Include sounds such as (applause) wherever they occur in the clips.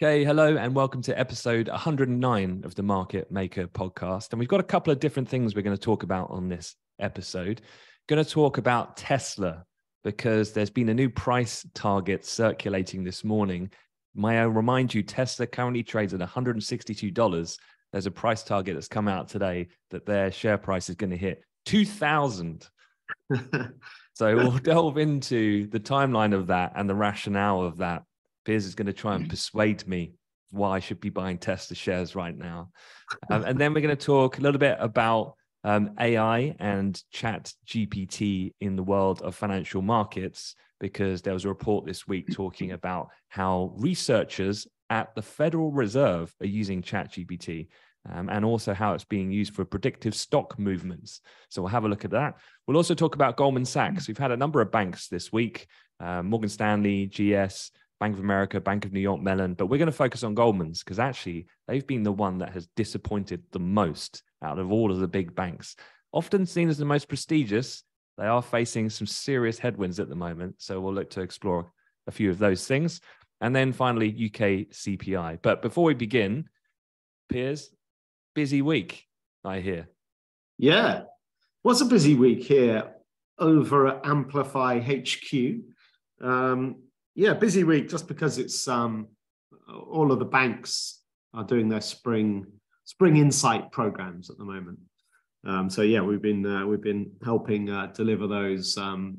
Okay, hello and welcome to episode 109 of the Market Maker podcast. And we've got a couple of different things we're going to talk about on this episode. Going to talk about Tesla because there's been a new price target circulating this morning. May I remind you, Tesla currently trades at $162. There's a price target that's come out today that their share price is going to hit 2000. (laughs) so we'll (laughs) delve into the timeline of that and the rationale of that Piers is going to try and mm. persuade me why I should be buying Tesla shares right now. Um, and then we're going to talk a little bit about um, AI and chat GPT in the world of financial markets, because there was a report this week talking about how researchers at the Federal Reserve are using chat GPT. Um, and also how it's being used for predictive stock movements. So we'll have a look at that. We'll also talk about Goldman Sachs. We've had a number of banks this week uh, Morgan Stanley, GS, Bank of America, Bank of New York, Mellon, but we're going to focus on Goldman's because actually they've been the one that has disappointed the most out of all of the big banks. Often seen as the most prestigious, they are facing some serious headwinds at the moment. So we'll look to explore a few of those things. And then finally, UK CPI. But before we begin, Piers, busy week, I hear. Yeah. What's a busy week here over at Amplify HQ? Um, yeah, busy week just because it's um, all of the banks are doing their spring spring insight programs at the moment. Um, so yeah, we've been uh, we've been helping uh, deliver those um,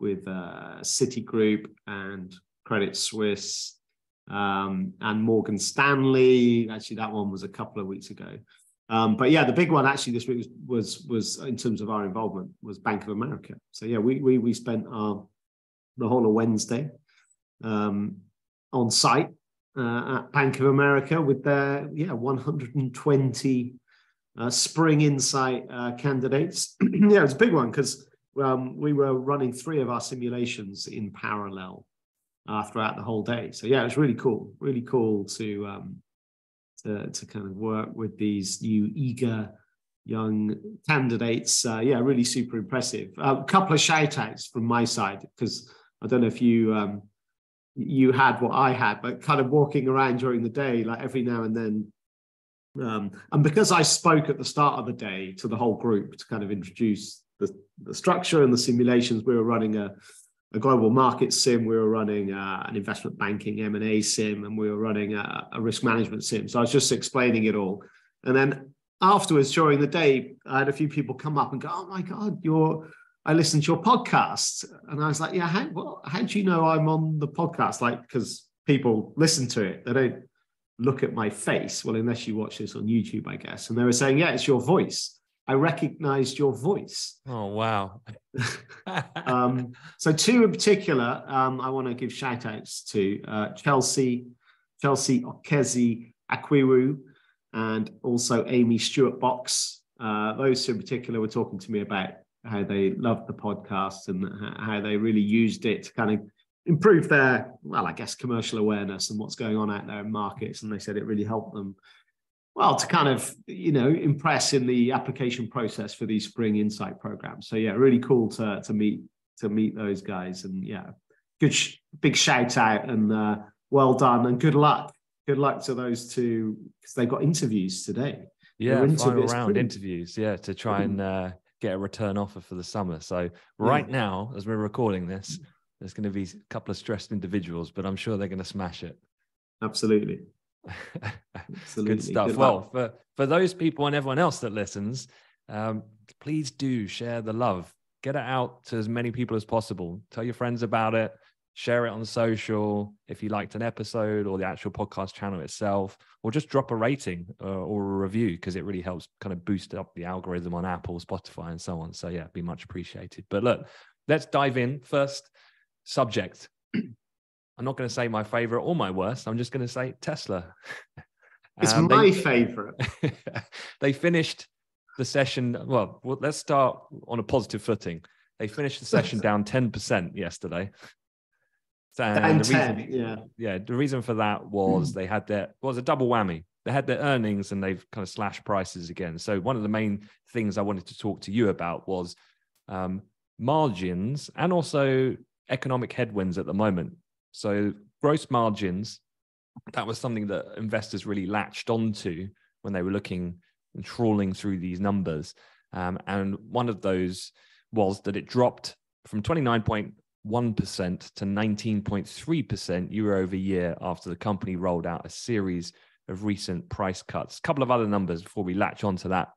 with uh, Citigroup and Credit Suisse um, and Morgan Stanley. Actually, that one was a couple of weeks ago. Um, but yeah, the big one actually this week was, was, was in terms of our involvement was Bank of America. So yeah, we we we spent our the whole of Wednesday um, on site uh, at Bank of America with their yeah 120 uh, Spring Insight uh, candidates. (clears throat) yeah, it's a big one because um, we were running three of our simulations in parallel uh, throughout the whole day. So yeah, it was really cool, really cool to um, to, to kind of work with these new eager young candidates. Uh, yeah, really super impressive. A couple of shout outs from my side because I don't know if you um, you had what I had, but kind of walking around during the day, like every now and then. Um, and because I spoke at the start of the day to the whole group to kind of introduce the, the structure and the simulations, we were running a, a global market sim, we were running uh, an investment banking M&A sim, and we were running a, a risk management sim. So I was just explaining it all. And then afterwards, during the day, I had a few people come up and go, oh my God, you're I listened to your podcast and I was like, yeah, how, well, how do you know I'm on the podcast? Like, because people listen to it, they don't look at my face. Well, unless you watch this on YouTube, I guess. And they were saying, yeah, it's your voice. I recognized your voice. Oh, wow. (laughs) um, so, two in particular, um, I want to give shout outs to uh, Chelsea, Chelsea Okezi Akwiwu, and also Amy Stewart Box. Uh, those two in particular were talking to me about how they loved the podcast and how they really used it to kind of improve their, well, I guess, commercial awareness and what's going on out there in markets. And they said it really helped them, well, to kind of, you know, impress in the application process for these spring insight programs. So yeah, really cool to to meet to meet those guys. And yeah, good sh- big shout out and uh, well done and good luck. Good luck to those two because they've got interviews today. Yeah, final round interviews. Yeah, to try and uh, get a return offer for the summer. So right yeah. now, as we're recording this, there's going to be a couple of stressed individuals, but I'm sure they're going to smash it. Absolutely. (laughs) Absolutely. Good stuff. Good well, for, for those people and everyone else that listens, um, please do share the love. Get it out to as many people as possible. Tell your friends about it share it on social if you liked an episode or the actual podcast channel itself, or just drop a rating uh, or a review because it really helps kind of boost up the algorithm on Apple, Spotify, and so on. So, yeah, be much appreciated. But look, let's dive in. First subject. (clears throat) I'm not going to say my favorite or my worst. I'm just going to say Tesla. (laughs) It's um, my they, favorite. (laughs) they finished the session. Well, well, let's start on a positive footing. They finished the session (laughs) down 10% yesterday. And the 10, reason, yeah. Yeah. The reason for that was they had their was a double whammy. They had their earnings and they've kind of slashed prices again. So one of the main things I wanted to talk to you about was um, margins and also economic headwinds at the moment. So gross margins that was something that investors really latched onto when they were looking and trawling through these numbers. Um, and one of those was that it dropped from 29.1% to 19.3% year over year after the company rolled out a series of recent price cuts. A couple of other numbers before we latch onto that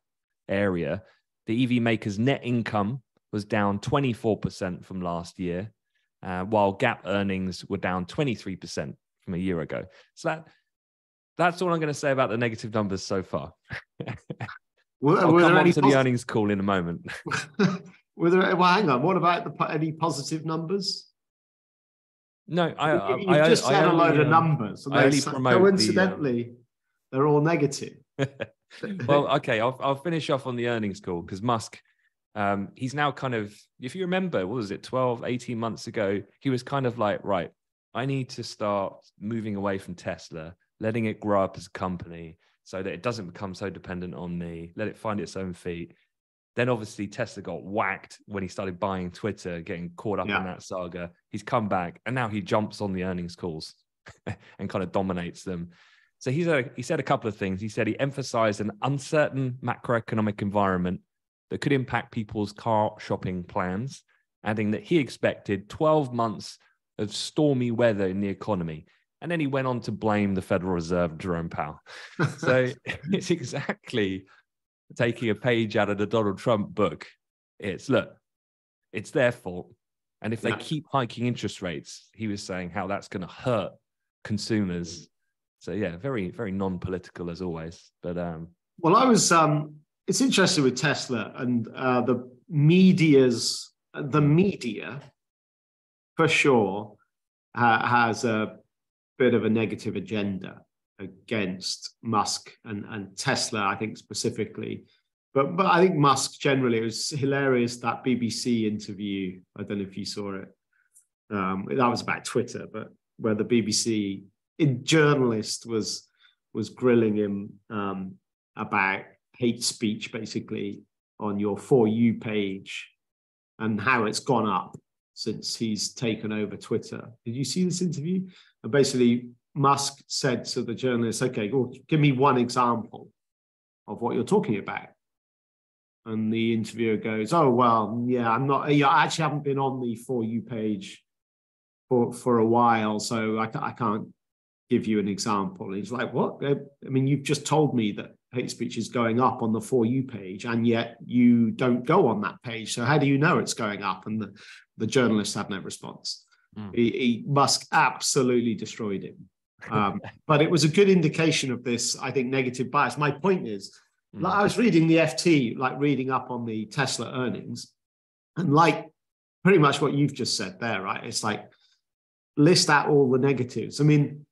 area. The EV maker's net income was down 24% from last year, uh, while GAAP earnings were down 23% from a year ago. So that that's all I'm going to say about the negative numbers so far. Well, I'll come on to the earnings call in a moment. (laughs) were there, well, hang on. What about the, any positive numbers? No, I, you, I, just I, said I a load of uh, numbers. And I only promote coincidentally, the, uh... they're all negative. (laughs) well, okay, I'll, I'll finish off on the earnings call because Musk, um, he's now kind of, if you remember, what was it, 12, 18 months ago, he was kind of like, right, I need to start moving away from Tesla, letting it grow up as a company so that it doesn't become so dependent on me, let it find its own feet. Then obviously Tesla got whacked when he started buying Twitter, getting caught up yeah. in that saga. He's come back and now he jumps on the earnings calls (laughs) and kind of dominates them. So he's a, he said a couple of things. He said he emphasized an uncertain macroeconomic environment that could impact people's car shopping plans, adding that he expected 12 months of stormy weather in the economy. And then he went on to blame the Federal Reserve, Jerome Powell. (laughs) so (laughs) it's exactly taking a page out of the Donald Trump book. It's look, it's their fault. And if they yeah. keep hiking interest rates, he was saying how that's going to hurt consumers. So yeah, very, very non-political as always. But um well, I was um it's interesting with Tesla and uh the media's the media for sure ha- has a bit of a negative agenda against Musk and, and Tesla, I think specifically. But but I think Musk generally, it was hilarious that BBC interview. I don't know if you saw it. Um, that was about Twitter, but where the BBC journalist was was grilling him um, about hate speech, basically on your for you page, and how it's gone up since he's taken over Twitter. Did you see this interview? And basically, Musk said to the journalist, okay, well, give me one example of what you're talking about. And the interviewer goes, oh, well, yeah, I'm not, yeah, I actually haven't been on the For You page for, for a while, so I, I can't give you an example. And he's like, what? I mean, you've just told me that hate speech is going up on the For You page, and yet you don't go on that page. So how do you know it's going up? And the, the journalist had no response. Mm. He, he, Musk absolutely destroyed him. Um, but it was a good indication of this, I think, negative bias. My point is, mm. like I was reading the FT, like reading up on the Tesla earnings, and like pretty much what you've just said there, right? It's like list out all the negatives. I mean,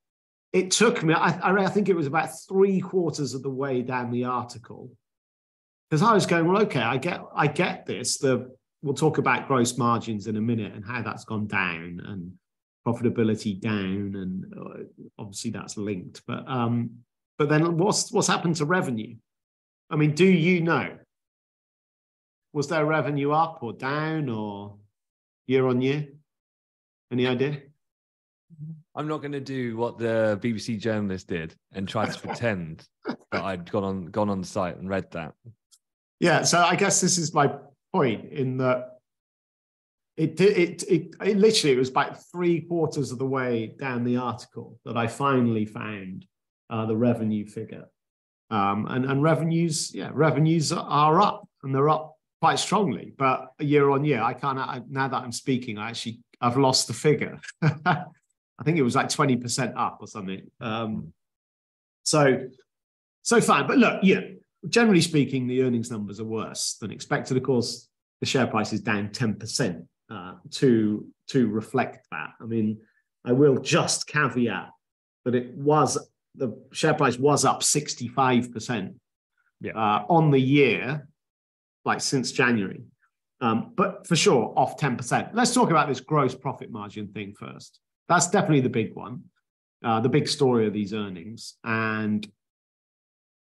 it took me, I, I think it was about three quarters of the way down the article because I was going, well, okay, I get, I get this. The we'll talk about gross margins in a minute and how that's gone down and profitability down, and uh, obviously that's linked. But um, but then what's what's happened to revenue? I mean, do you know? Was their revenue up or down or year on year? Any idea? I'm not going to do what the BBC journalist did and try to pretend (laughs) that I'd gone on gone on site and read that. Yeah, so I guess this is my point in that it, it, it, it literally it was about three quarters of the way down the article that I finally found uh, the revenue figure. Um, and, and revenues, yeah, revenues are up and they're up quite strongly, but year on year, I can't, now that I'm speaking, I actually, I've lost the figure. (laughs) I think it was like 20% up or something. Um, so, so fine. But look, yeah, generally speaking, the earnings numbers are worse than expected. Of course, the share price is down 10% uh, to, to reflect that. I mean, I will just caveat that it was the share price was up 65% yeah. uh, on the year, like since January. Um, but for sure, off 10%. Let's talk about this gross profit margin thing first. That's definitely the big one, uh, the big story of these earnings. And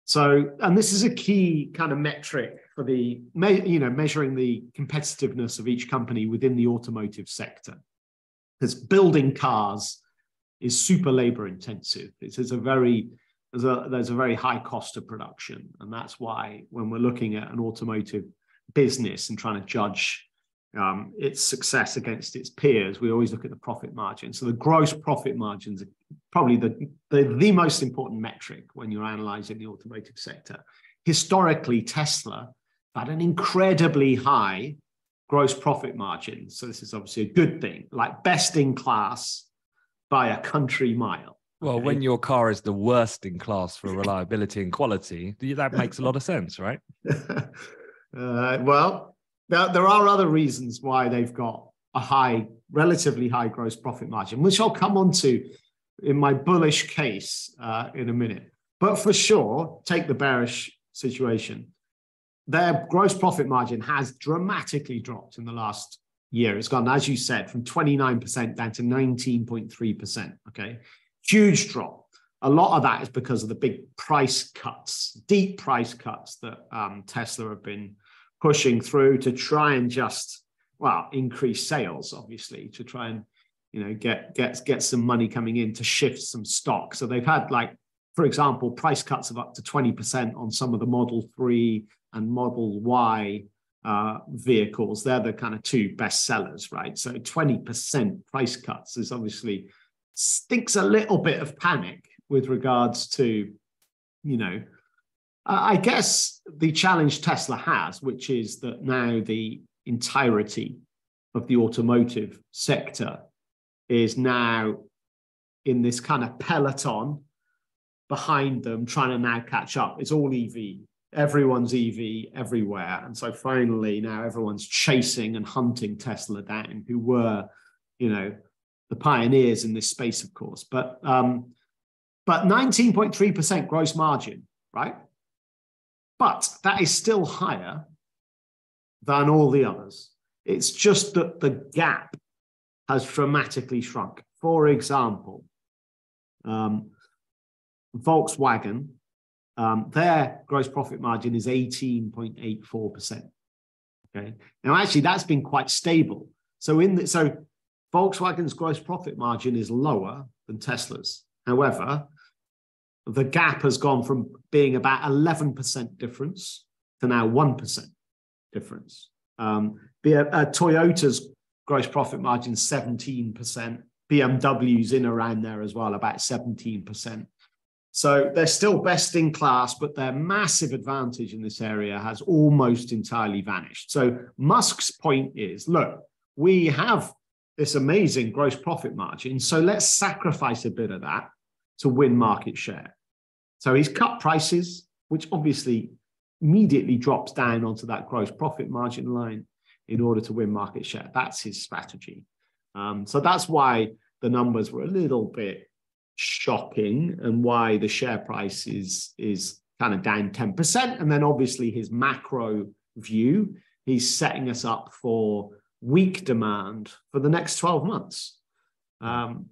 so, and this is a key kind of metric for the, you know, measuring the competitiveness of each company within the automotive sector. Because building cars is super labor intensive. It's, it's a very there's a there's a very high cost of production, and that's why when we're looking at an automotive business and trying to judge um, its success against its peers, we always look at the profit margin. So the gross profit margins are probably the, the, the most important metric when you're analyzing the automotive sector. Historically, Tesla had an incredibly high gross profit margin. So this is obviously a good thing, like best in class by a country mile. Well, okay. when your car is the worst in class for reliability and quality, that makes a lot of sense, right? (laughs) uh, well, there, there are other reasons why they've got a high, relatively high gross profit margin, which I'll come on to in my bullish case uh, in a minute. But for sure, take the bearish situation their gross profit margin has dramatically dropped in the last year. It's gone, as you said, from 29% down to 19.3%. Okay. Huge drop. A lot of that is because of the big price cuts, deep price cuts that um, Tesla have been pushing through to try and just, well, increase sales, obviously, to try and you know get get get some money coming in to shift some stock. So they've had like, for example, price cuts of up to 20% on some of the Model 3 and Model Y uh, vehicles. They're the kind of two best sellers, right? So 20% price cuts is obviously stinks a little bit of panic with regards to, you know, I guess the challenge Tesla has, which is that now the entirety of the automotive sector is now in this kind of peloton behind them, trying to now catch up. It's all EV everyone's EV everywhere. And so finally, now everyone's chasing and hunting Tesla down, who were, you know, the pioneers in this space, of course. But um, but 19.3% gross margin, right? But that is still higher than all the others. It's just that the gap has dramatically shrunk. For example, um, Volkswagen um, their gross profit margin is 18.84%. Okay. Now, actually, that's been quite stable. So, in the, so Volkswagen's gross profit margin is lower than Tesla's. However, the gap has gone from being about 11% difference to now 1% difference. Um, uh, Toyota's gross profit margin 17%. BMW's in around there as well, about 17%. So they're still best in class, but their massive advantage in this area has almost entirely vanished. So Musk's point is look, we have this amazing gross profit margin. So let's sacrifice a bit of that to win market share. So he's cut prices, which obviously immediately drops down onto that gross profit margin line in order to win market share. That's his strategy. Um, so that's why the numbers were a little bit shocking and why the share price is is kind of down 10%. And then obviously his macro view, he's setting us up for weak demand for the next 12 months. Um,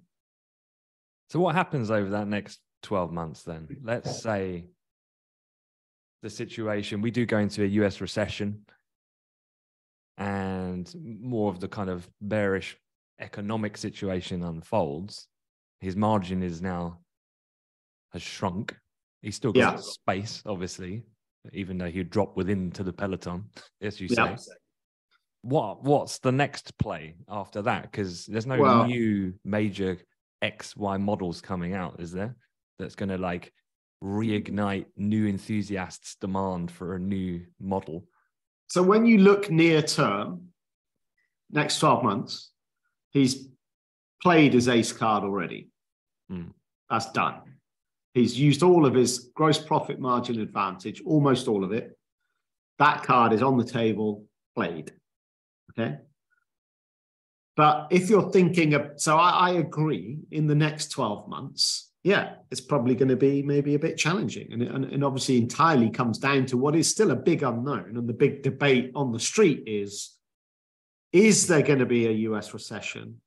so what happens over that next 12 months then? Let's say the situation, we do go into a US recession and more of the kind of bearish economic situation unfolds his margin is now has shrunk. He's still got yeah. space, obviously, even though he dropped within to the peloton, as you say. Yeah. What what's the next play after that? Because there's no well, new major XY models coming out, is there? That's going to like reignite new enthusiasts' demand for a new model. So when you look near term, next 12 months, he's played his ace card already. Mm. That's done. He's used all of his gross profit margin advantage, almost all of it. That card is on the table, played. Okay. But if you're thinking of, so I, I agree, in the next 12 months, yeah, it's probably going to be maybe a bit challenging. And, and, and obviously, entirely comes down to what is still a big unknown. And the big debate on the street is is there going to be a US recession?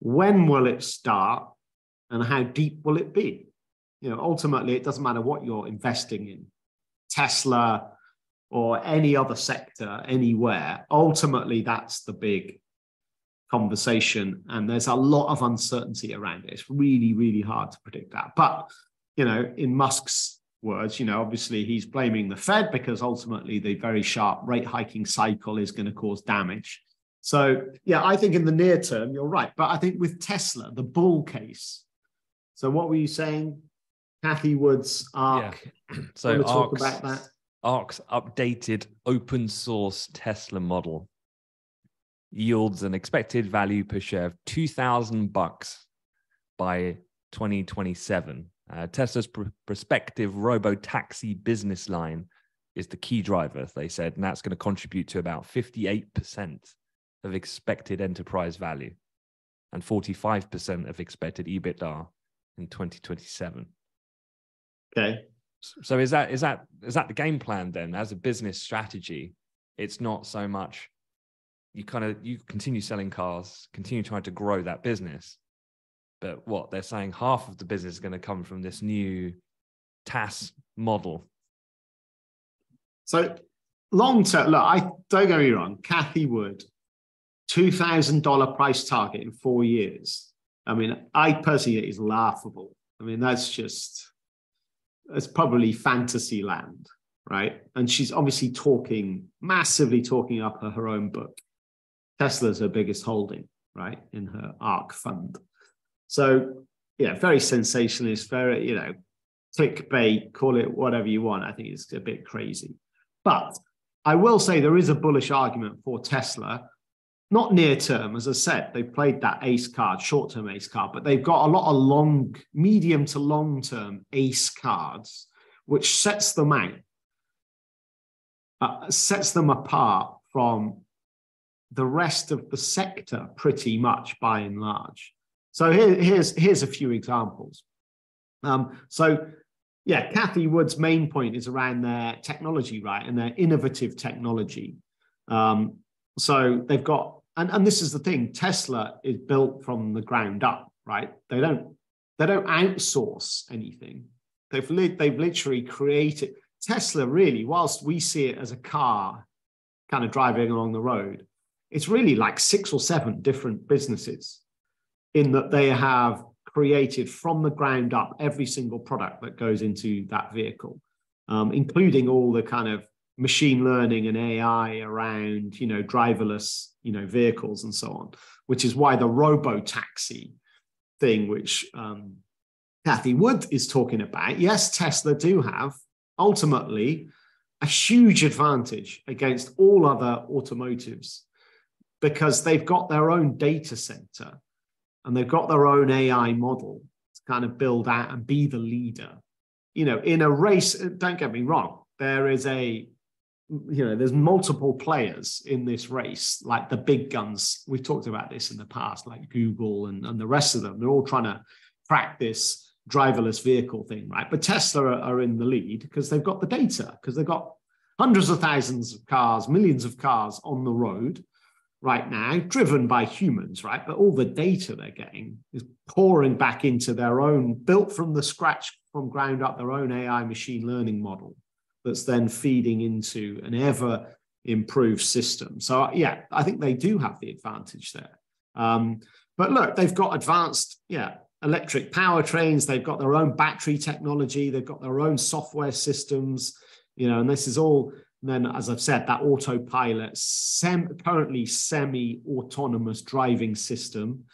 When will it start? And how deep will it be? You know, ultimately, it doesn't matter what you're investing in, Tesla or any other sector anywhere. Ultimately, that's the big conversation, and there's a lot of uncertainty around it. It's really, really hard to predict that. But you know, in Musk's words, you know, obviously he's blaming the Fed because ultimately the very sharp rate hiking cycle is going to cause damage. So yeah, I think in the near term you're right, but I think with Tesla, the bull case. So what were you saying? Cathie Wood's ARK. Yeah. (clears throat) So talk about that. ARK's updated open source Tesla model yields an expected value per share of 2000 bucks by 2027. Uh, Tesla's pr- prospective robo taxi business line is the key driver, they said, and that's going to contribute to about 58% of expected enterprise value and 45% of expected EBITDA in 2027. Okay. So is that is that is that the game plan then as a business strategy? It's not so much you kind of you continue selling cars, continue trying to grow that business. But what they're saying half of the business is going to come from this new TaaS model. So long term, look, I don't get me wrong, Cathie Wood, two thousand dollar price target in four years. I mean, I personally think is laughable. I mean, that's just it's probably fantasy land, right? And she's obviously talking massively talking up her, her own book. Tesla's her biggest holding, right, in her ARK fund. So, yeah, very sensationalist, very, you know, clickbait, call it whatever you want. I think it's a bit crazy. But I will say there is a bullish argument for Tesla, not near term, as I said, they've played that ace card, short term ace card, but they've got a lot of long, medium to long term ace cards, which sets them out, uh, sets them apart from the rest of the sector pretty much by and large. So here, here's, here's a few examples. Um, so yeah, Cathie Wood's main point is around their technology, right, and their innovative technology. Um, so they've got, and, and this is the thing, Tesla is built from the ground up, right? They don't they don't outsource anything. They've li- they've literally created Tesla. Really, whilst we see it as a car, kind of driving along the road, it's really like six or seven different businesses in that they have created from the ground up every single product that goes into that vehicle, um, including all the kind of machine learning and AI around, you know, driverless, you know, vehicles and so on, which is why the robo taxi thing, which um, Cathie Wood is talking about, yes, Tesla do have ultimately a huge advantage against all other automotives because they've got their own data center and they've got their own AI model to kind of build out and be the leader. You know, in a race, don't get me wrong, there is a, you know, there's multiple players in this race, like the big guns. We've talked about this in the past, like Google and, and the rest of them. They're all trying to crack this driverless vehicle thing, right? But Tesla are, are in the lead because they've got the data, because they've got hundreds of thousands of cars, millions of cars on the road right now, driven by humans, right? But all the data they're getting is pouring back into their own, built from the scratch, from ground up, their own AI machine learning model that's then feeding into an ever improved system. So, yeah, I think they do have the advantage there. Um, but look, they've got advanced, yeah, electric powertrains. They've got their own battery technology. They've got their own software systems, you know, and this is all then, as I've said, that autopilot, sem- currently semi-autonomous driving system,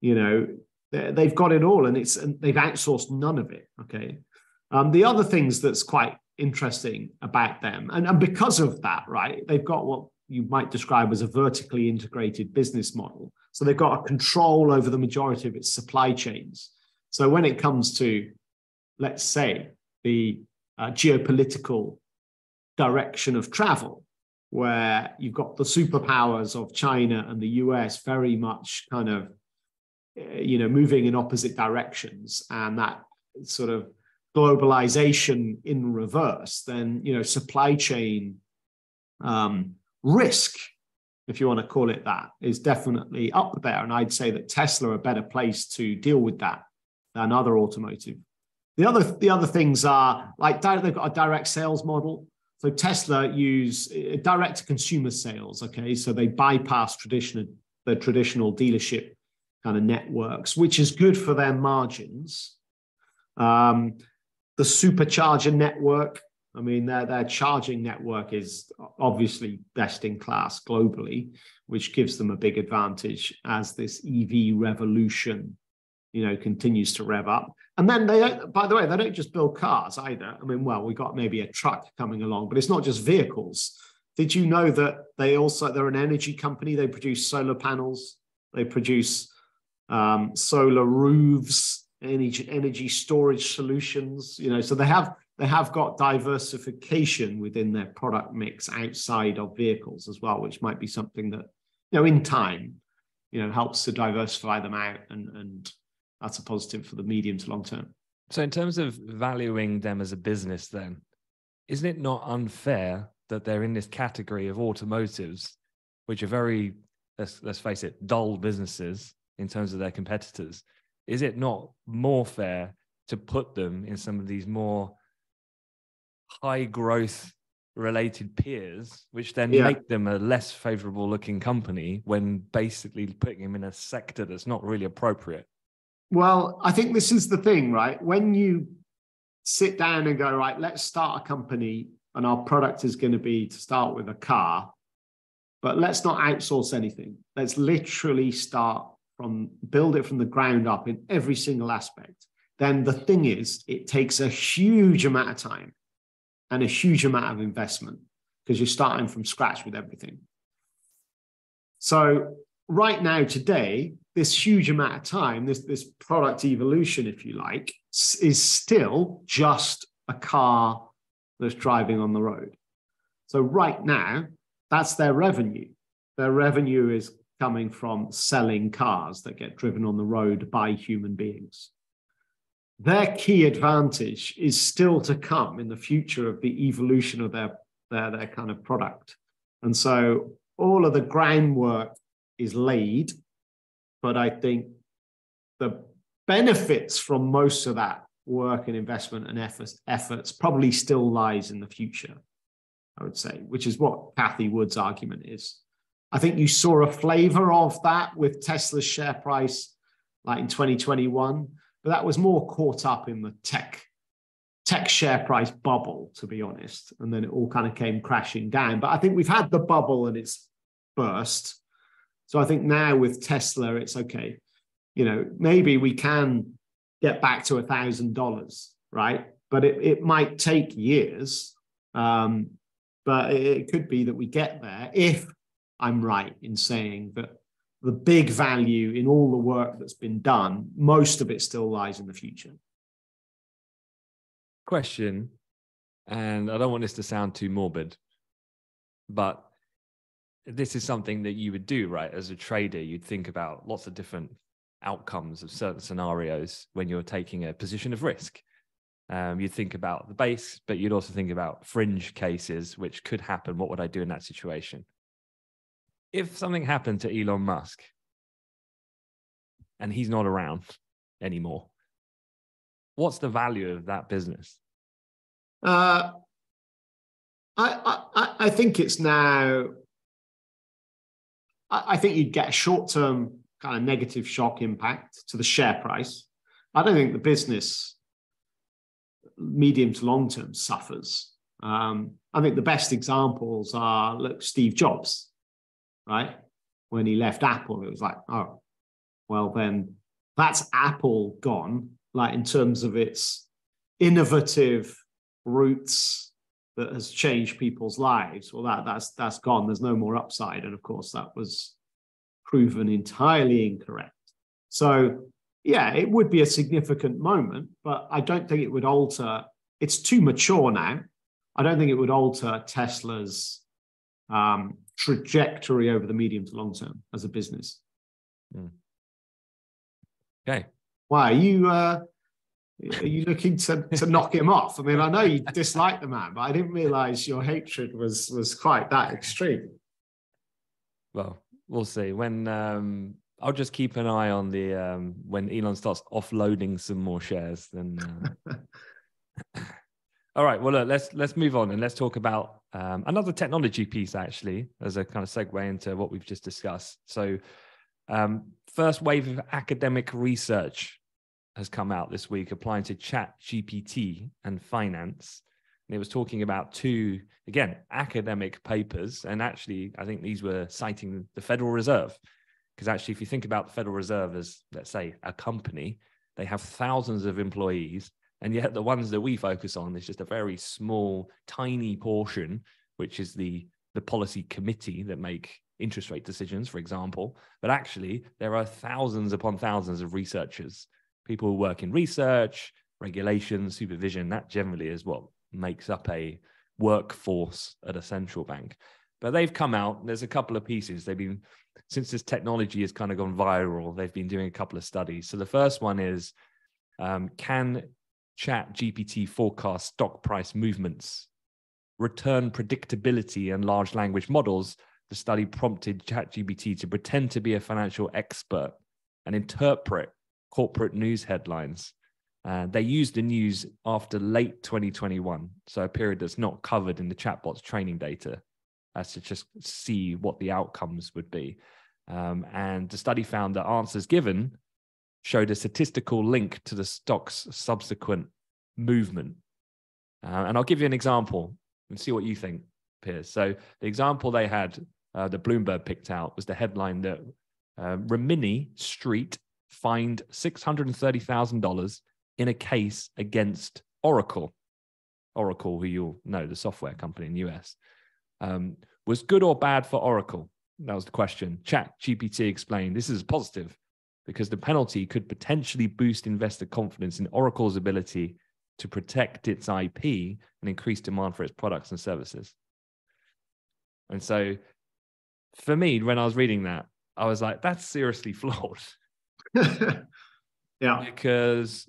you know, they've got it all, and it's and they've outsourced none of it. Okay. Um, the other things that's quite interesting about them, and, and because of that, right, they've got what you might describe as a vertically integrated business model. So they've got a control over the majority of its supply chains. So when it comes to, let's say, the uh, geopolitical direction of travel, where you've got the superpowers of China and the US very much kind of, eh, you know, moving in opposite directions, and that sort of globalization in reverse, then you know, supply chain um, risk, if you want to call it that, is definitely up there. And I'd say that Tesla are a better place to deal with that than other automotive. The other the other things are like they've got a direct sales model. So Tesla use uh, direct to consumer sales. Okay, so they bypass traditional the traditional dealership kind of networks, which is good for their margins. Um, the supercharger network, I mean, their, their charging network is obviously best in class globally, which gives them a big advantage as this EV revolution, you know, continues to rev up. And then they, by the way, they don't just build cars either. I mean, well, we got maybe a truck coming along, but it's not just vehicles. Did you know that they also they're an energy company? They produce solar panels, they produce um, solar roofs, energy energy storage solutions. You know, so they have they have got diversification within their product mix outside of vehicles as well, which might be something that you know in time, you know, helps to diversify them out, and and that's a positive for the medium to long term. So, in terms of valuing them as a business, then isn't it not unfair that they're in this category of automotives, which are very, let's, let's face it, dull businesses in terms of their competitors. Is it not more fair to put them in some of these more high growth related peers, which then yeah. make them a less favorable looking company when basically putting them in a sector that's not really appropriate? Well, I think this is the thing, right? When you sit down and go, right, let's start a company and our product is going to be to start with a car but let's not outsource anything. Let's literally start from build it from the ground up in every single aspect. Then the thing is it takes a huge amount of time and a huge amount of investment because you're starting from scratch with everything. So right now today this huge amount of time this this product evolution if you like is still just a car that's driving on the road. So right now, that's their revenue. Their revenue is coming from selling cars that get driven on the road by human beings. Their key advantage is still to come in the future of the evolution of their, their, their kind of product. And so all of the groundwork is laid, but I think the benefits from most of that work and investment and efforts, efforts probably still lies in the future, I would say, which is what Cathie Wood's argument is. I think you saw a flavor of that with Tesla's share price like in 2021, but that was more caught up in the tech tech share price bubble, to be honest. And then it all kind of came crashing down. But I think we've had the bubble and it's burst. So I think now with Tesla, it's okay. You know, maybe we can get back to a thousand dollars, right? But it, it might take years. Um, but it could be that we get there if I'm right in saying that the big value in all the work that's been done, most of it still lies in the future. Question, and I don't want this to sound too morbid, but this is something that you would do, right? As a trader, you'd think about lots of different outcomes of certain scenarios when you're taking a position of risk. Um, you'd think about the base, but you'd also think about fringe cases which could happen. What would I do in that situation? If something happened to Elon Musk and he's not around (laughs) anymore, what's the value of that business? Uh, I, I, I think it's now. I, think you'd get a short term kind of negative shock impact to the share price. I don't think the business, medium to long term, suffers. Um, I think the best examples are look, Steve Jobs, right? When he left Apple, it was like, oh, well, then that's Apple gone, like in terms of its innovative roots that has changed people's lives. Well, that that's that's gone. There's no more upside. And of course, that was proven entirely incorrect. So, yeah, it would be a significant moment, but I don't think it would alter. It's too mature now. I don't think it would alter Tesla's um, trajectory over the medium to long term as a business. Mm. Okay. Why are you? Uh, are you looking to, to knock him off? I mean, I know you dislike the man, but I didn't realize your hatred was was quite that extreme. Well, we'll see. When um, I'll just keep an eye on the um, when Elon starts offloading some more shares. Then. Uh... (laughs) All right. Well, look, let's let's move on and let's talk about um, another technology piece actually, as a kind of segue into what we've just discussed. So, Um, first wave of academic research has come out this week applying to Chat GPT and finance. And it was talking about two, again, academic papers. And actually, I think these were citing the Federal Reserve. Because actually, if you think about the Federal Reserve as, let's say, a company, they have thousands of employees. And yet, the ones that we focus on is just a very small, tiny portion, which is the, the policy committee that make interest rate decisions, for example. But actually, there are thousands upon thousands of researchers, people who work in research, regulation, supervision. That generally is what makes up a workforce at a central bank. But they've come out, there's a couple of pieces. They've been, since this technology has kind of gone viral, they've been doing a couple of studies. So the first one is um, can Chat GPT forecast stock price movements, return predictability, and large language models the study prompted ChatGPT to pretend to be a financial expert and interpret corporate news headlines. Uh, they used the news after late 2021, so a period that's not covered in the chatbot's training data, as to just see what the outcomes would be. Um, and the study found that answers given showed a statistical link to the stock's subsequent movement. Uh, and I'll give you an example and see what you think, Piers. So the example they had uh, that Bloomberg picked out was the headline that uh, Rimini Street fined $630,000 in a case against Oracle. Oracle, who you'll know, the software company in the US. Um, was good or bad for Oracle? That was the question. Chat GPT explained this is positive because the penalty could potentially boost investor confidence in Oracle's ability to protect its IP and increase demand for its products and services. And so for me, when I was reading that, I was like, that's seriously (laughs) flawed. (laughs) yeah. Because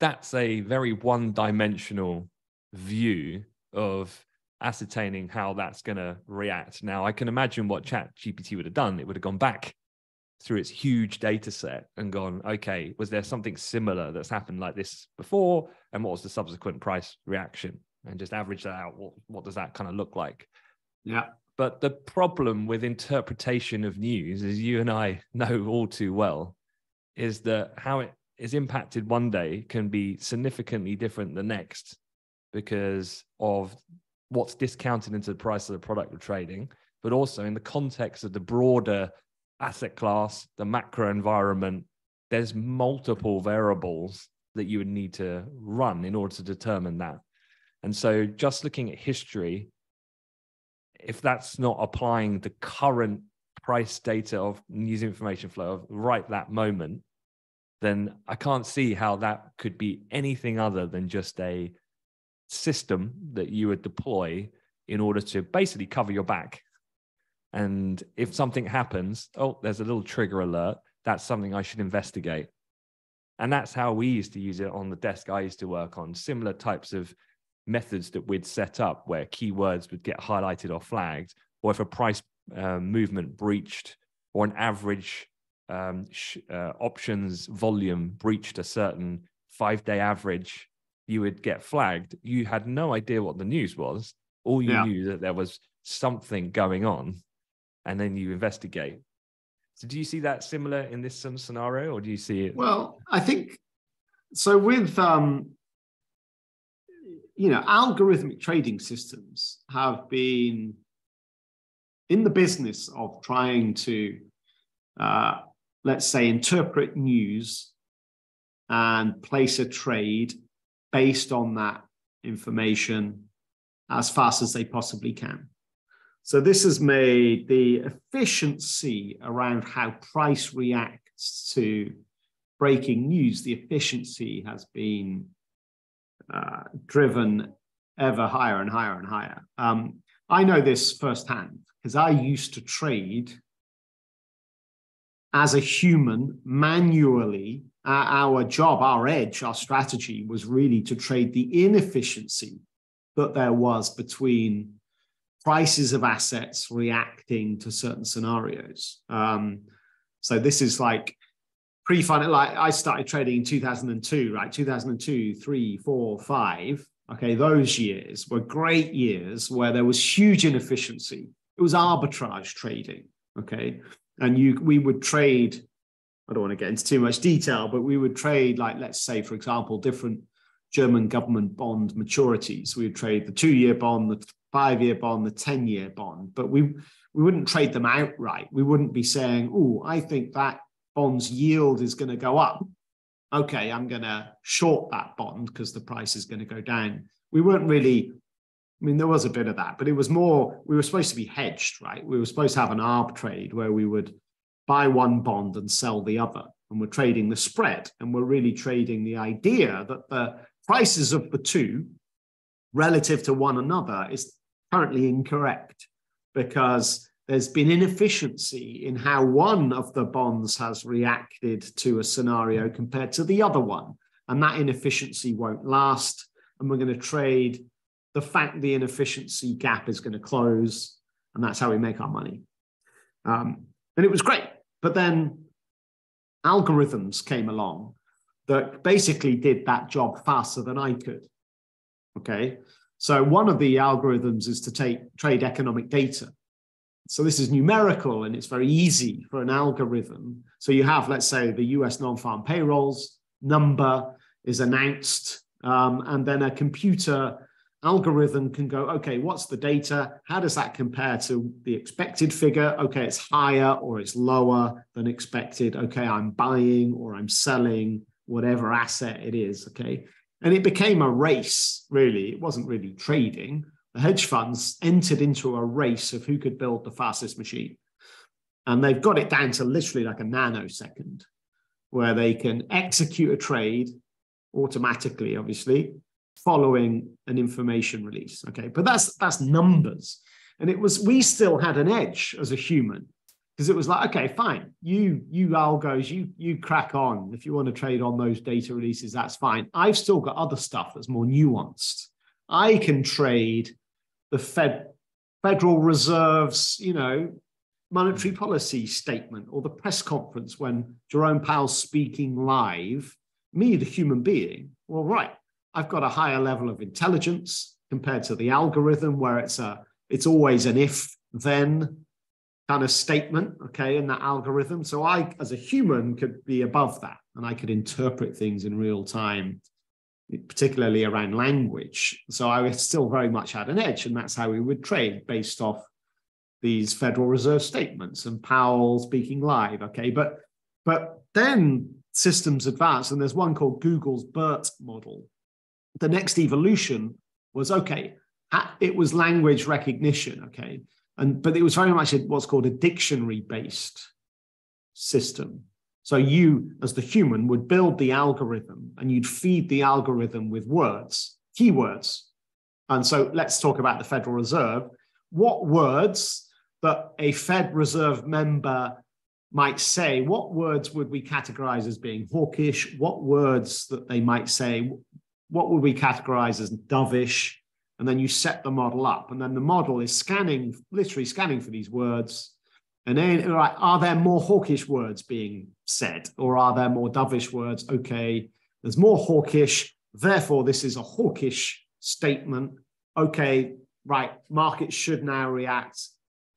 that's a very one dimensional view of ascertaining how that's going to react. Now, I can imagine what Chat GPT would have done. It would have gone back through its huge data set and gone, okay, was there something similar that's happened like this before? And what was the subsequent price reaction? And just average that out. What, what does that kind of look like? Yeah. But the problem with interpretation of news, as you and I (laughs) know all too well, is that how it is impacted one day can be significantly different the next because of what's discounted into the price of the product of trading, but also in the context of the broader asset class, the macro environment, there's multiple variables that you would need to run in order to determine that. And so just looking at history if that's not applying the current price data of news information flow of right that moment, then I can't see how that could be anything other than just a system that you would deploy in order to basically cover your back. And if something happens, oh, there's a little trigger alert. That's something I should investigate. And that's how we used to use it on the desk I used to work on, similar types of methods that we'd set up where keywords would get highlighted or flagged, or if a price uh, movement breached or an average um, sh- uh, options volume breached a certain five day average, you would get flagged. You had no idea what the news was. All you yeah. knew that there was something going on, and then you investigate. So, do you see that similar in this scenario, or do you see it? Well, I think so. With um, you know, algorithmic trading systems have been in the business of trying to, uh, let's say, interpret news and place a trade based on that information as fast as they possibly can. So this has made the efficiency around how price reacts to breaking news, the efficiency has been uh, driven ever higher and higher and higher. Um, I know this firsthand because I used to trade as a human manually. Uh, our job, our edge, our strategy was really to trade the inefficiency that there was between prices of assets reacting to certain scenarios. Um, so this is like pre-fund like i started trading in 2002 right 2002 3 4 5 okay those years were great years where there was huge inefficiency it was arbitrage trading okay and you we would trade. I don't want to get into too much detail, but we would trade like let's say, for example, different German government bond maturities. We would trade the two-year bond, the five-year bond, the ten-year bond, but we we wouldn't trade them outright. We wouldn't be saying, "Oh, I think that bond's yield is going to go up." Okay, I'm going to short that bond because the price is going to go down. We weren't really I mean, there was a bit of that, but it was more, we were supposed to be hedged, right? We were supposed to have an arb trade where we would buy one bond and sell the other. And we're trading the spread. And we're really trading the idea that the prices of the two relative to one another is currently incorrect because there's been inefficiency in how one of the bonds has reacted to a scenario compared to the other one. And that inefficiency won't last. And we're going to trade the fact the inefficiency gap is going to close, and that's how we make our money. Um, and it was great. But then algorithms came along that basically did that job faster than I could. Okay. So one of the algorithms is to take trade economic data. So this is numerical and it's very easy for an algorithm. So you have, let's say, the US non-farm payrolls number is announced, um, and then a computer algorithm can go, okay, what's the data? How does that compare to the expected figure? Okay, it's higher or it's lower than expected. Okay, I'm buying or I'm selling whatever asset it is. Okay. And it became a race, really. It wasn't really trading. The hedge funds entered into a race of who could build the fastest machine. And they've got it down to literally like a nanosecond where they can execute a trade automatically, obviously, following an information release. Okay, but that's that's numbers, and it was we still had an edge as a human because it was like okay, fine, you you algos, you you crack on if you want to trade on those data releases, that's fine. I've still got other stuff that's more nuanced. I can trade the Fed Federal Reserve's, you know, monetary policy statement or the press conference when Jerome Powell's speaking live, me, the human being, well, right, I've got a higher level of intelligence compared to the algorithm where it's a it's always an if then kind of statement, okay, in that algorithm. So I, as a human, could be above that and I could interpret things in real time, particularly around language. So I was still very much had an edge, and that's how we would trade based off these Federal Reserve statements and Powell speaking live, okay. But but then systems advance, and there's one called Google's BERT model, the next evolution was okay it was language recognition okay? And but it was very much what's called a dictionary based system. So you as the human would build the algorithm and you'd feed the algorithm with words keywords. And so let's talk about the federal reserve. What words that a fed reserve member might say what words would we categorize as being hawkish? What words that they might say what would we categorize as dovish? And then you set the model up, and then the model is scanning, literally scanning for these words. And then, right, are there more hawkish words being said, or are there more dovish words? Okay, there's more hawkish, therefore, this is a hawkish statement. Okay, right, markets should now react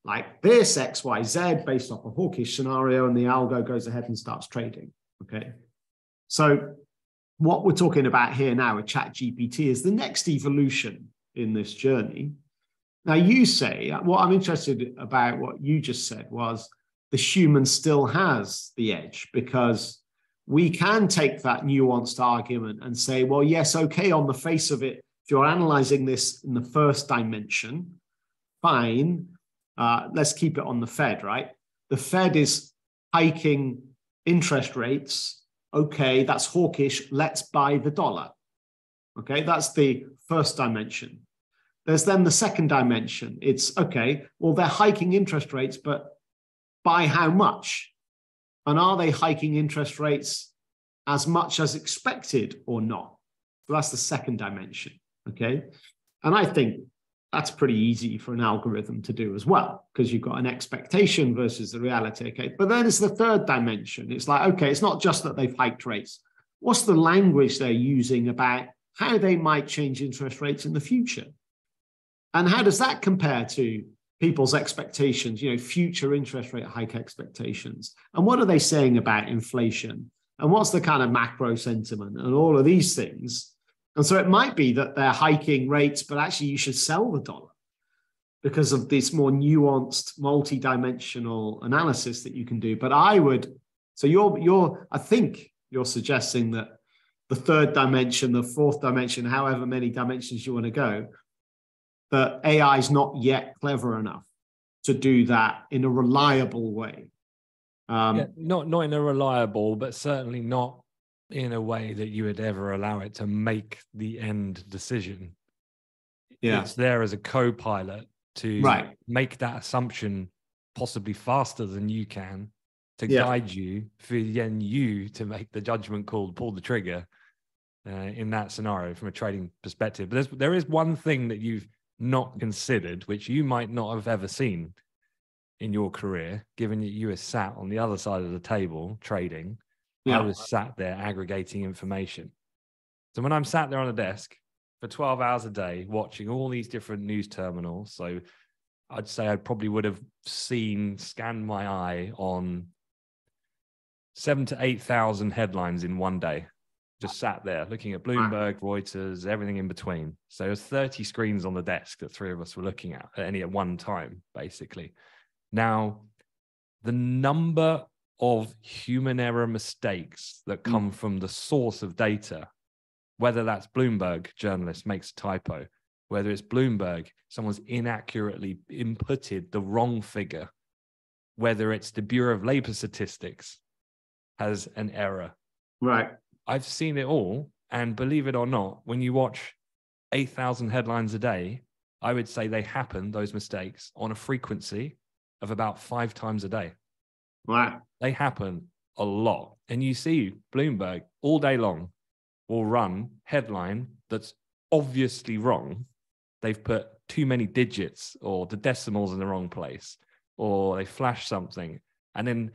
like this XYZ based off a hawkish scenario, and the algo goes ahead and starts trading. Okay. So what we're talking about here now with ChatGPT is the next evolution in this journey. Now you say what i'm interested about what you just said was the human still has the edge because we can take that nuanced argument and say well yes okay on the face of it if you're analyzing this in the first dimension fine uh, let's keep it on the fed right? The fed is hiking interest rates okay, that's hawkish, let's buy the dollar. Okay, that's the first dimension. There's then the second dimension. It's okay, well, they're hiking interest rates, but by how much? And are they hiking interest rates as much as expected or not? So that's the second dimension. Okay. And I think that's pretty easy for an algorithm to do as well, because you've got an expectation versus the reality. Okay. But then it's the third dimension. It's like, okay, it's not just that they've hiked rates. What's the language they're using about how they might change interest rates in the future? And how does that compare to people's expectations, you know, future interest rate hike expectations. And what are they saying about inflation? And what's the kind of macro sentiment and all of these things? And so it might be that they're hiking rates, but actually you should sell the dollar because of this more nuanced, multi-dimensional analysis that you can do. But I would, so you're you're, I think you're suggesting that the third dimension, the fourth dimension, however many dimensions you want to go, that AI is not yet clever enough to do that in a reliable way. Um, yeah, not not in a reliable, but certainly not in a way that you would ever allow it to make the end decision. Yeah. It's there as a co-pilot to right. make that assumption possibly faster than you can to yeah. guide you for then you to make the judgment call, pull the trigger uh, in that scenario from a trading perspective. But there's, there is one thing that you've not considered, which you might not have ever seen in your career, given that you were sat on the other side of the table trading. Yeah. I was sat there aggregating information. So when I'm sat there on a desk for 12 hours a day watching all these different news terminals, so I'd say I probably would have seen, scanned my eye on seven to 8,000 headlines in one day just sat there looking at Bloomberg, Reuters, everything in between. So there's 30 screens on the desk that three of us were looking at at any at one time, basically. Now, the number of human error mistakes that come mm. from the source of data, whether that's Bloomberg journalist makes a typo, whether it's Bloomberg, someone's inaccurately inputted the wrong figure, whether it's the Bureau of Labor Statistics has an error. Right I've seen it all. And believe it or not, when you watch 8,000 headlines a day, I would say they happen, those mistakes, on a frequency of about five times a day. Wow. They happen a lot. And you see Bloomberg all day long will run headline that's obviously wrong. They've put too many digits or the decimals in the wrong place, or they flash something. And then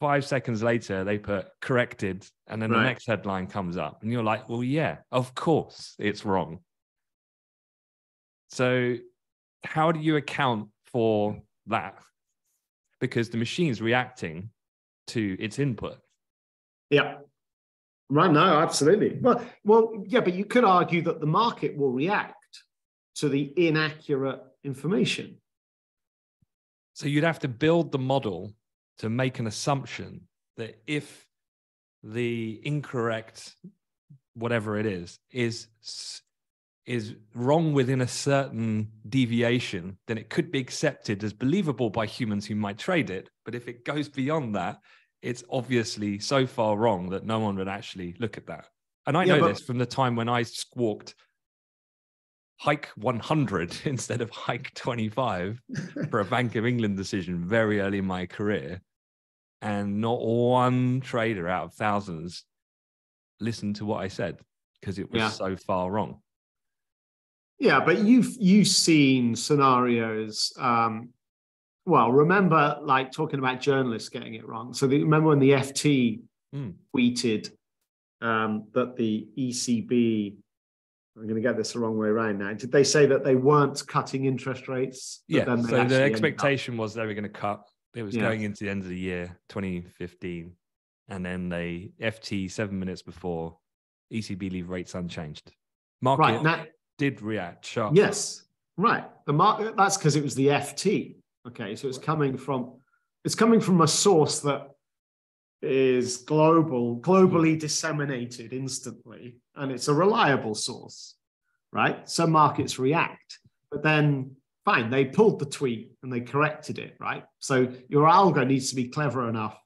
five seconds later they put corrected and then right. the next headline comes up and you're like well yeah of course it's wrong so how do you account for that because the machine's reacting to its input. Yeah. Right no absolutely. Well well yeah but you could argue that the market will react to the inaccurate information. So you'd have to build the model to make an assumption that if the incorrect whatever it is is is wrong within a certain deviation then it could be accepted as believable by humans who might trade it but if it goes beyond that it's obviously so far wrong that no one would actually look at that and i yeah, know but- this from the time when i squawked hike 100 (laughs) instead of hike 25 (laughs) for a Bank of England decision very early in my career and not one trader out of thousands listened to what I said because it was yeah. so far wrong. Yeah, but you've you've seen scenarios. Um, well, remember, like talking about journalists getting it wrong. So the, remember when the FT mm. tweeted um, that the ECB. I'm going to get this the wrong way around now. Did they say that they weren't cutting interest rates? Yeah. So the expectation was they were going to cut it was yeah. going into the end of the year, 2015, and then they FT seven minutes before ECB leave rates unchanged. Market right, now, did react sharp. Yes, right. The market that's because it was the FT. Okay, so it's coming from it's coming from a source that is global, globally hmm. disseminated instantly, and it's a reliable source, right? So markets react, but then fine, they pulled the tweet and they corrected it, right? So your algo needs to be clever enough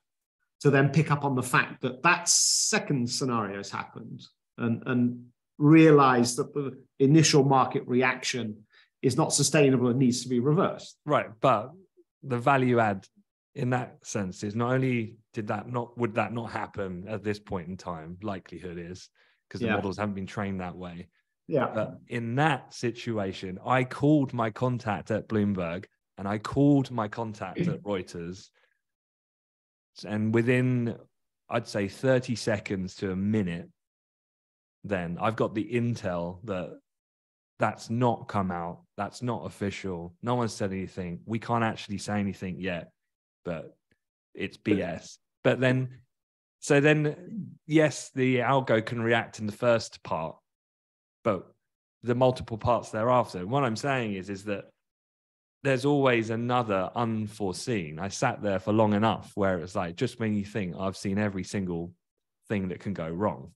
to then pick up on the fact that that second scenario has happened and, and realize that the initial market reaction is not sustainable and needs to be reversed. Right. But the value add in that sense is not only did that not would that not happen at this point in time, likelihood is because the yeah. models haven't been trained that way. Yeah. But in that situation, I called my contact at Bloomberg and I called my contact at (clears throat) Reuters. And within, I'd say 30 seconds to a minute, then I've got the intel that that's not come out. That's not official. No one said anything. We can't actually say anything yet, but it's BS. But then, so then, yes, the algo can react in the first part, but the multiple parts thereafter. What I'm saying is, is that there's always another unforeseen. I sat there for long enough where it's like just when you think I've seen every single thing that can go wrong,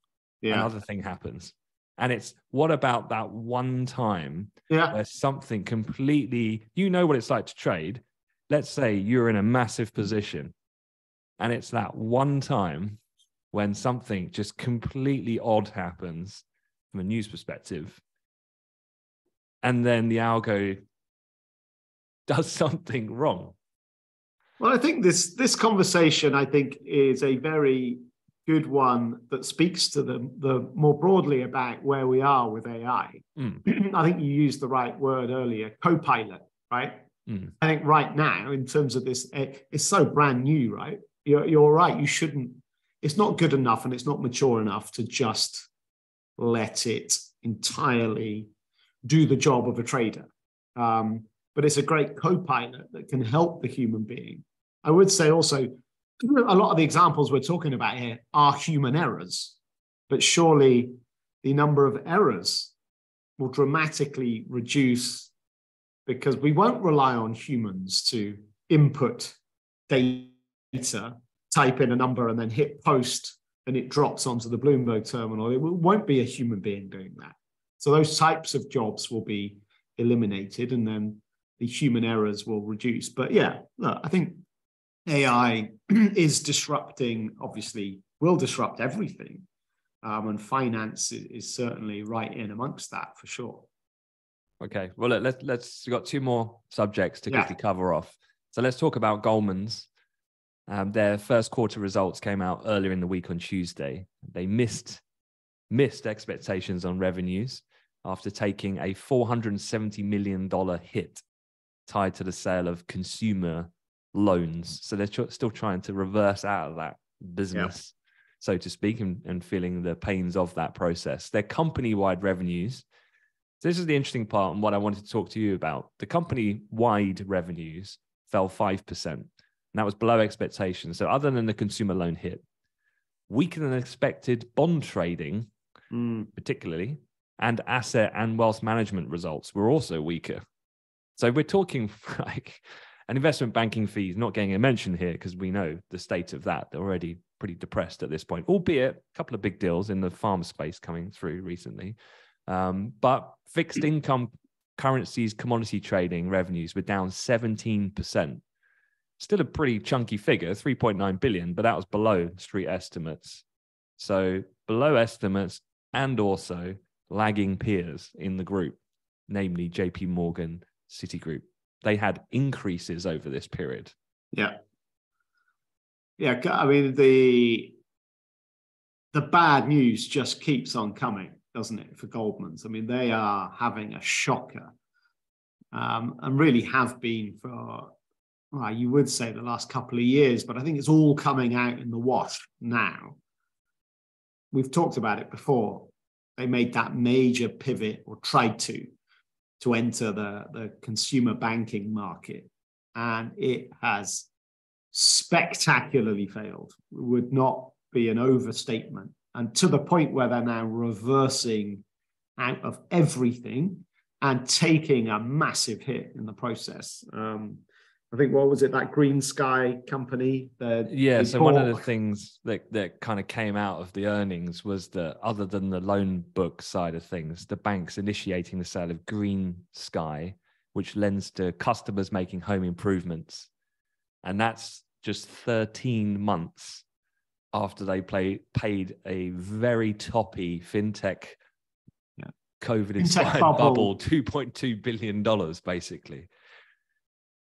yeah. another thing happens. And it's what about that one time yeah. where something completely, you know what it's like to trade. Let's say you're in a massive position and it's that one time when something just completely odd happens from a news perspective. And then the algo (laughs) does something wrong. Well, I think this this conversation, I think, is a very good one that speaks to the, the more broadly about where we are with AI. Mm. (clears throat) I think you used the right word earlier, co-pilot, right? Mm. I think right now, in terms of this, it's so brand new, right? You're, you're right. You shouldn't. It's not good enough, and it's not mature enough to just let it entirely do the job of a trader. Um, but it's a great co-pilot that can help the human being. I would say also a lot of the examples we're talking about here are human errors, but surely the number of errors will dramatically reduce because we won't rely on humans to input data, type in a number, and then hit post, and it drops onto the Bloomberg terminal. It won't be a human being doing that. So those types of jobs will be eliminated, and then the human errors will reduce. But yeah, look, I think AI (clears throat) is disrupting, obviously, will disrupt everything. Um, and finance is, is, certainly right in amongst that for sure. Okay. Well, let, let's, let's, we've got two more subjects to quickly yeah. cover off. So let's talk about Goldman's. Um, their first quarter results came out earlier in the week on Tuesday. They missed missed expectations on revenues after taking a $470 million hit tied to the sale of consumer loans. So they're tr- still trying to reverse out of that business, so to speak, and, and feeling the pains of that process. Their company wide revenues. So this is the interesting part and what I wanted to talk to you about. The company wide revenues fell 5%. And that was below expectations. So, other than the consumer loan hit, weaker than expected bond trading, mm. particularly, and asset and wealth management results were also weaker. So, we're talking (laughs) like and investment banking fees not getting a mention here because we know the state of that. They're already pretty depressed at this point, albeit a couple of big deals in the pharma space coming through recently. Um, but fixed income currencies, commodity trading revenues were down 17%. Still a pretty chunky figure, 3.9 billion, but that was below street estimates. So below estimates and also lagging peers in the group, namely JP Morgan, Citigroup they had increases over this period. Yeah. Yeah, I mean the the bad news just keeps on coming, doesn't it, for Goldman's? I mean, they are having a shocker, um, and really have been for well, you would say the last couple of years, but I think it's all coming out in the wash now. We've talked about it before. They made that major pivot or tried to to enter the, the consumer banking market. And it has spectacularly failed, would not be an overstatement. And to the point where they're now reversing out of everything and taking a massive hit in the process. Um, I think what was it that GreenSky company? That yeah. So one of the things that that kind of came out of the earnings was that other than the loan book side of things, the banks initiating the sale of Green Sky, which lends to customers making home improvements, and that's just 13 months after they play, paid a very toppy fintech yeah. COVID inspired bubble. bubble, $2.2 billion, basically.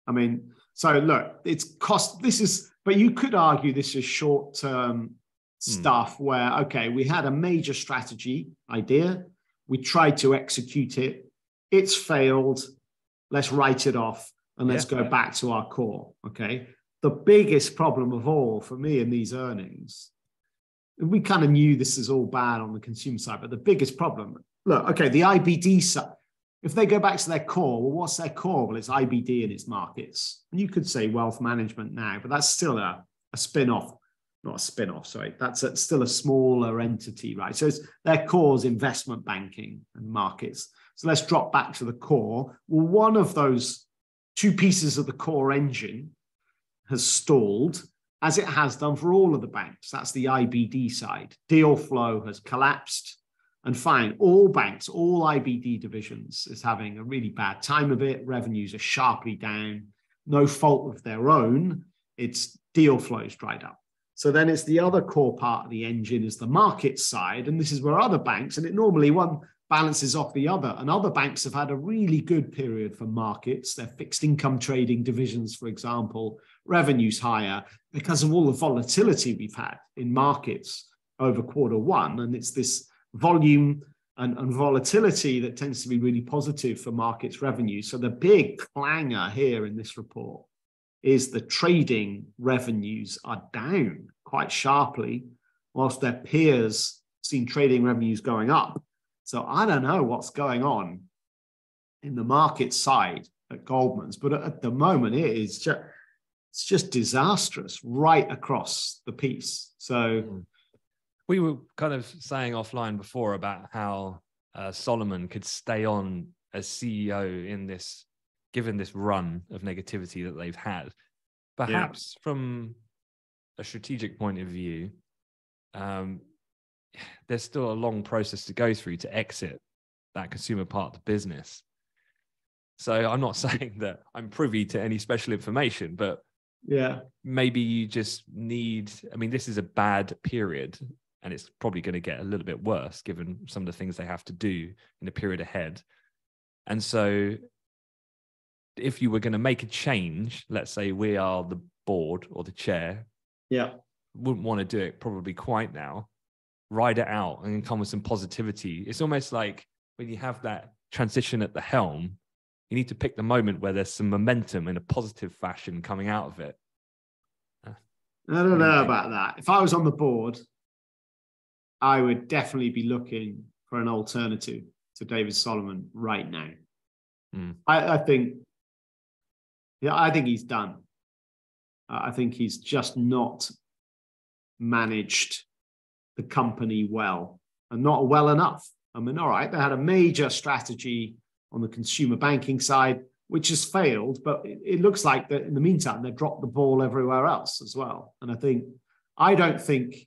I mean, so look, it's cost. This is, but you could argue this is short term mm. stuff where, okay, we had a major strategy idea, we tried to execute it, it's failed. Let's write it off and let's yeah. go back to our core. Okay. The biggest problem of all for me in these earnings, we kind of knew this is all bad on the consumer side, but the biggest problem, look, okay, the IBD side, if they go back to their core, well, what's their core? Well, it's IBD and its markets. And you could say wealth management now, but that's still a, a spin off, not a spin off, sorry. That's a, still a smaller entity, right? So it's their core is investment banking and markets. So let's drop back to the core. Well, one of those two pieces of the core engine has stalled, as it has done for all of the banks. That's the IBD side. Deal flow has collapsed. And fine, all banks, all IBD divisions is having a really bad time of it. Revenues are sharply down, no fault of their own. It's deal flows dried up. So then it's the other core part of the engine is the market side. And this is where other banks, and it normally one balances off the other. And other banks have had a really good period for markets. Their fixed income trading divisions, for example, revenues higher because of all the volatility we've had in markets over quarter one. And it's this volume and, and volatility that tends to be really positive for markets revenue. So the big clangor here in this report is the trading revenues are down quite sharply, whilst their peers seen trading revenues going up. So I don't know what's going on in the market side at Goldman's, but at the moment it is just it's just disastrous right across the piece. So hmm. We were kind of saying offline before about how uh, Solomon could stay on as CEO in this, given this run of negativity that they've had. Perhaps yeah. from a strategic point of view, um, there's still a long process to go through to exit that consumer part of the business. So I'm not (laughs) saying that I'm privy to any special information, but yeah, maybe you just need. I mean, this is a bad period, and it's probably going to get a little bit worse given some of the things they have to do in the period ahead. And so, if you were going to make a change, let's say we are the board or the chair, yeah, wouldn't want to do it probably quite now ride it out and come with some positivity. It's almost like when you have that transition at the helm, you need to pick the moment where there's some momentum in a positive fashion coming out of it. I don't know about that. If I was on the board, I would definitely be looking for an alternative to David Solomon right now. Mm. I, I, think, yeah, I think he's done. Uh, I think he's just not managed the company well and not well enough. I mean, all right, they had a major strategy on the consumer banking side, which has failed, but it, it looks like that in the meantime, they dropped the ball everywhere else as well. And I think, I don't think,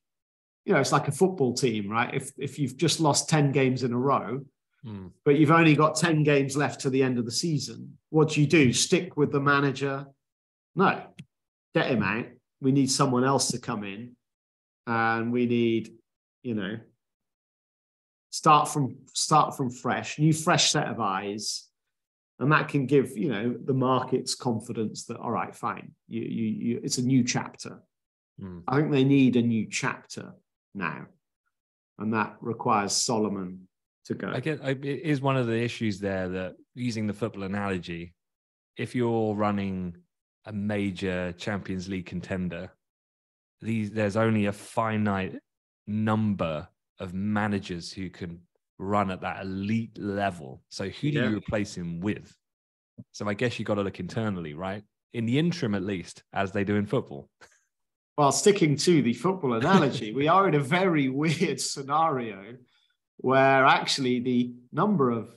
you know, it's like a football team, right? If, if you've just lost 10 games in a row, mm. but you've only got 10 games left to the end of the season, what do you do? Stick with the manager? No, get him out. We need someone else to come in and we need, you know, start from start from fresh, new fresh set of eyes, and that can give you know the markets confidence that all right, fine, you you, you it's a new chapter. Mm. I think they need a new chapter now, and that requires Solomon to go. I get it is one of the issues there that using the football analogy, if you're running a major Champions League contender these there's only a finite number of managers who can run at that elite level. So who do yeah. you replace him with? So I guess you got to look internally, right? In the interim, at least, as they do in football. (laughs) Well, sticking to the football analogy, we are in a very (laughs) weird scenario where actually the number of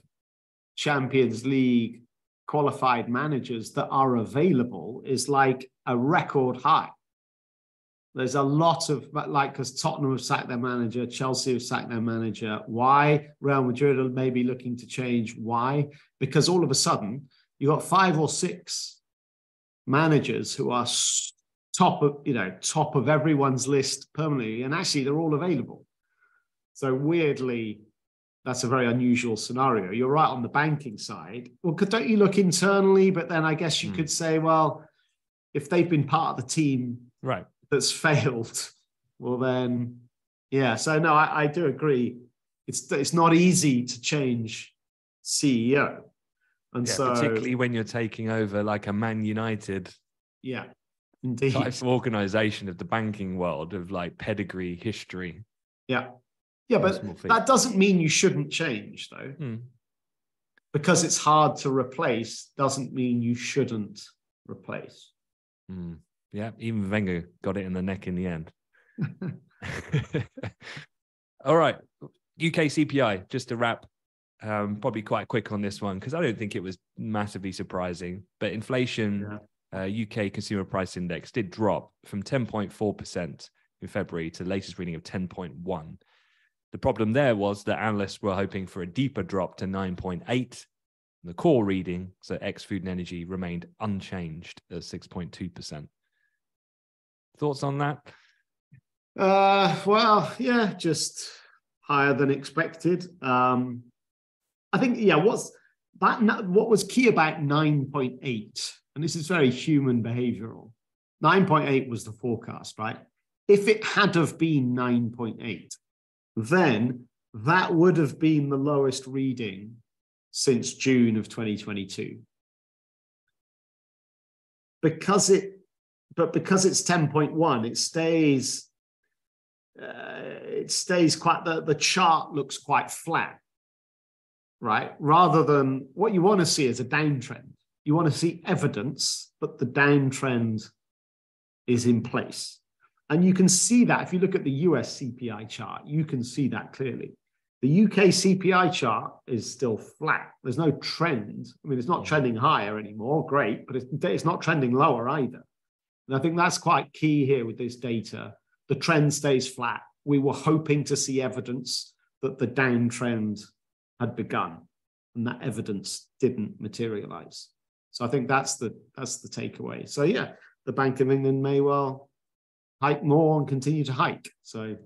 Champions League qualified managers that are available is like a record high. There's a lot of like because Tottenham have sacked their manager, Chelsea have sacked their manager. Why? Real Madrid are maybe looking to change. Why? Because all of a sudden you got five or six managers who are top of you know top of everyone's list permanently, and actually they're all available. So weirdly, that's a very unusual scenario. You're right on the banking side. Well, could, don't you look internally? But then I guess you mm. could say, well, if they've been part of the team right that's failed, well then, yeah. So no, I, I do agree. It's it's not easy to change CEO, and yeah, so particularly when you're taking over like a Man United, yeah, indeed, type of organization of the banking world of like pedigree, history. Yeah, yeah, but that doesn't mean you shouldn't change, though. Hmm. because it's hard to replace doesn't mean you shouldn't replace. Mm. Yeah, even Wenger got it in the neck in the end. (laughs) (laughs) All right. UK CPI, just to wrap, um, probably quite quick on this one because I don't think it was massively surprising. But inflation, yeah. Uh, UK Consumer Price Index did drop from 10.4% in February to the latest reading of 10.1. The problem there was that analysts were hoping for a deeper drop to 9.8. The core reading, so ex food and energy, remained unchanged at 6.2%. Thoughts on that? Uh, well, yeah, just higher than expected. Um, I think, yeah, what's that? What was key about 9.8, and this is very human behavioral. 9.8 was the forecast, right? If it had have been 9.8, then that would have been the lowest reading since June of 2022. Because it, but because it's 10.1, it stays, uh, it stays quite, the, the chart looks quite flat, right? Rather than what you want to see is a downtrend. You want to see evidence that the downtrend is in place. And you can see that if you look at the US CPI chart, you can see that clearly. The UK CPI chart is still flat. There's no trend. I mean, it's not mm. trending higher anymore. Great, but it's, it's not trending lower either. And I think that's quite key here with this data. The trend stays flat. We were hoping to see evidence that the downtrend had begun, and that evidence didn't materialize. So I think that's the that's the takeaway. So yeah, the Bank of England may well hike more and continue to hike. So,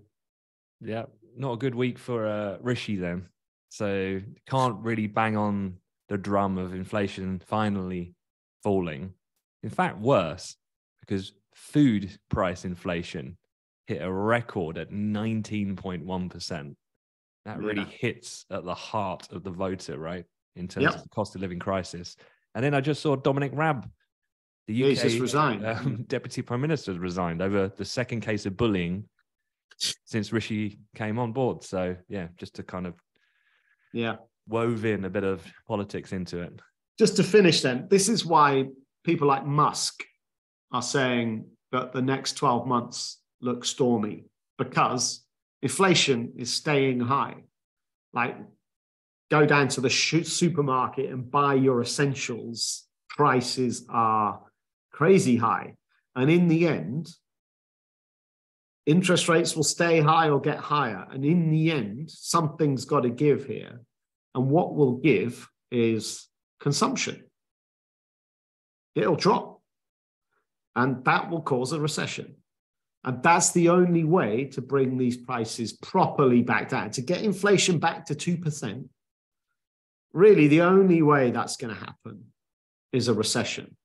yeah, not a good week for uh, Rishi then. So can't really bang on the drum of inflation finally falling. In fact, worse because food price inflation hit a record at 19.1%. That really yeah. hits at the heart of the voter, right? In terms yep. of the cost of living crisis. And then I just saw Dominic Raab the UK resigned. Um, (laughs) Deputy Prime Minister resigned over the second case of bullying since Rishi came on board. So yeah, just to kind of yeah wove in a bit of politics into it. Just to finish, then, this is why people like Musk are saying that the next 12 months look stormy because inflation is staying high. Like, go down to the supermarket and buy your essentials. Prices are crazy high. And in the end, interest rates will stay high or get higher. And in the end, something's got to give here. And what will give is consumption. It'll drop. And that will cause a recession. And that's the only way to bring these prices properly back down, to get inflation back to 2%. Really, the only way that's going to happen is a recession.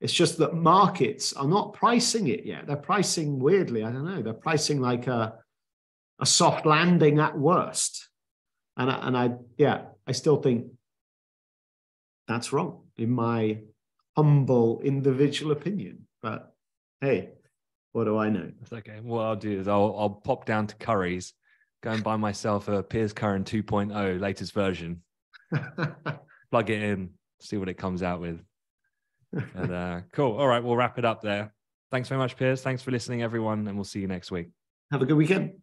It's just that markets are not pricing it yet. They're pricing weirdly. I don't know. They're pricing like a, a soft landing at worst. And I, and I, yeah, I still think that's wrong in my humble individual opinion. But hey, what do I know? Okay. What I'll do is I'll, I'll pop down to Curry's, go and buy myself a Piers Curran 2.0 latest version, (laughs) plug it in, see what it comes out with but, uh, cool. All right, we'll wrap it up there. Thanks very much, Piers. Thanks for listening, everyone, and we'll see you next week. Have a good weekend.